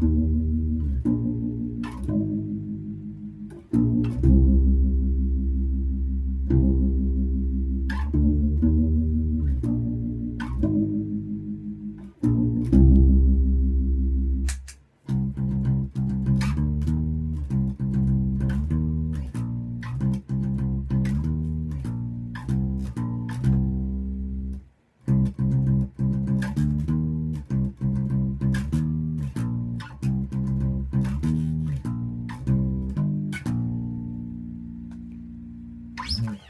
Música Mm-hmm.